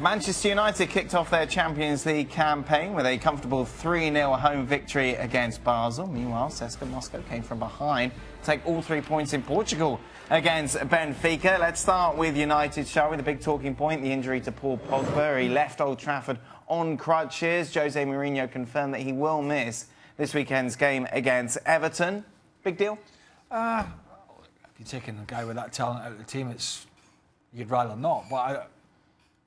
Manchester United kicked off their Champions League campaign with a comfortable 3-0 home victory against Basel. Meanwhile, CSKA Moscow came from behind to take all three points in Portugal against Benfica. Let's start with United, shall we? The big talking point, the injury to Paul Pogba. He left Old Trafford on crutches. Jose Mourinho confirmed that he will miss this weekend's game against Everton. Big deal? Uh, if you're taking a guy with that talent out of the team, it's you'd rather not. But I,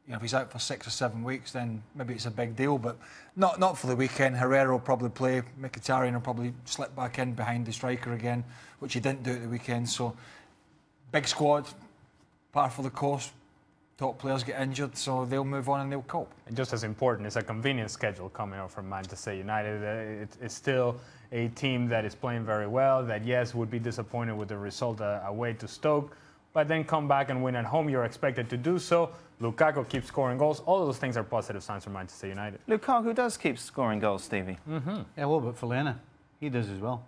you know, if he's out for six or seven weeks, then maybe it's a big deal. But not not for the weekend. Herrera will probably play. Mkhitaryan will probably slip back in behind the striker again, which he didn't do at the weekend. So big squad, par for the course. Top players get injured, so they'll move on and they'll cope. And just as important, it's a convenient schedule coming out from Manchester United. Uh, it's still a team that is playing very well. That yes, would be disappointed with the result uh, away to Stoke but then come back and win at home, you're expected to do so. Lukaku keeps scoring goals. All of those things are positive signs for Manchester United. Lukaku does keep scoring goals, Stevie. Mm-hmm. Yeah, well, but Fellaini, he does as well.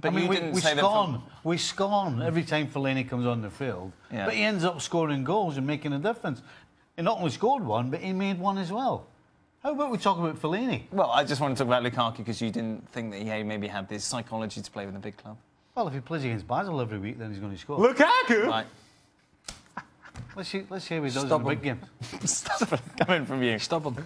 But I mean, we, we scorn, we scorn every time Fellaini comes on the field. Yeah. But he ends up scoring goals and making a difference. He not only scored one, but he made one as well. How about we talk about Fellaini? Well, I just want to talk about Lukaku because you didn't think that he maybe had this psychology to play with a big club. Well, if he plays against Basel every week, then he's going to score. Lukaku! Right. Let's see, let's see how he does Stubborn. in a big game. Coming from you. Stubborn.